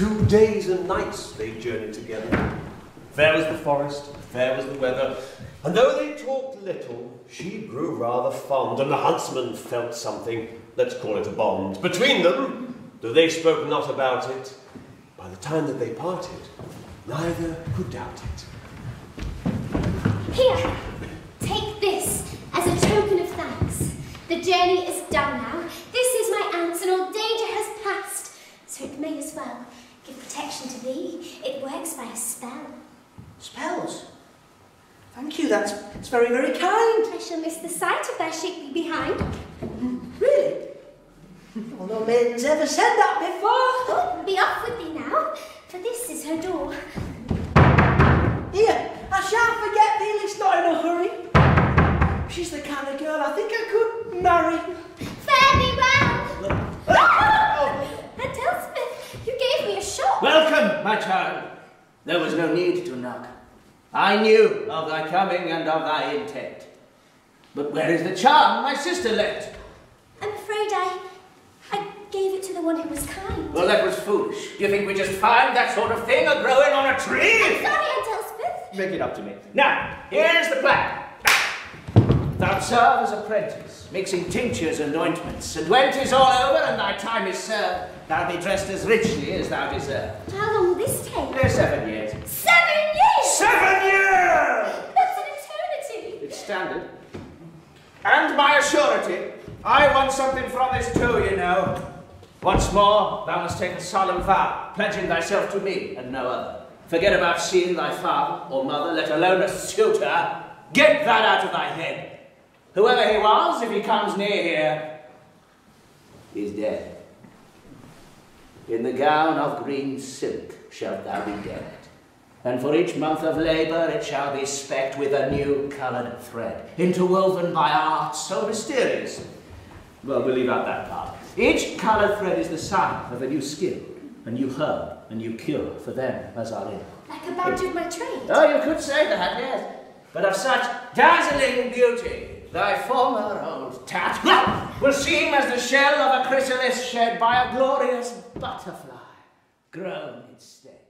Two days and nights they journeyed together. Fair was the forest, fair was the weather, and though they talked little, she grew rather fond, and the huntsman felt something, let's call it a bond, between them, though they spoke not about it. By the time that they parted, neither could doubt it. Here, take this as a token of thanks. The journey is done now. This is my aunt's, and all danger has passed. So it may as well protection to thee. It works by a spell. Spells? Thank you, that's, that's very, very kind. I shall miss the sight of thy shapely behind. Really? Well, no maiden's ever said that before. Oh, be off with thee now, for this is her door. Here, I shan't forget Neely's not in a hurry. She's the kind of girl I think I could marry. Fare thee well. oh, and Elspeth, you gave me a shock. Welcome, my child. There was no need to knock. I knew of thy coming and of thy intent. But where is the charm my sister left? I'm afraid I... I gave it to the one who was kind. Well, that was foolish. Do you think we just find that sort of thing a growing on a tree? I'm sorry, Aunt Elspeth. Make it up to me. Now, here's the plan. Thou serve as apprentice, mixing tinctures and ointments, and when 'tis all over and thy time is served, thou be dressed as richly as thou deserve. How long will this take? There's seven years. Seven years! Seven years! That's an eternity! It's standard. And my assurity, I want something from this too, you know. Once more, thou must take a solemn vow, pledging thyself to me and no other. Forget about seeing thy father or mother, let alone a suitor. Get that out of thy head. Whoever he was, if he comes near here, is dead. In the gown of green silk shalt thou be decked and for each month of labour it shall be specked with a new coloured thread, interwoven by art so mysterious. Well, we'll leave out that part. Each coloured thread is the sign of a new skill, a new herb, a new cure for them as are in. Like a badge of my trade. Oh, you could say that, yes. But of such dazzling beauty, thy former old tat will seem as the shell of a chrysalis shed by a glorious butterfly, grown instead.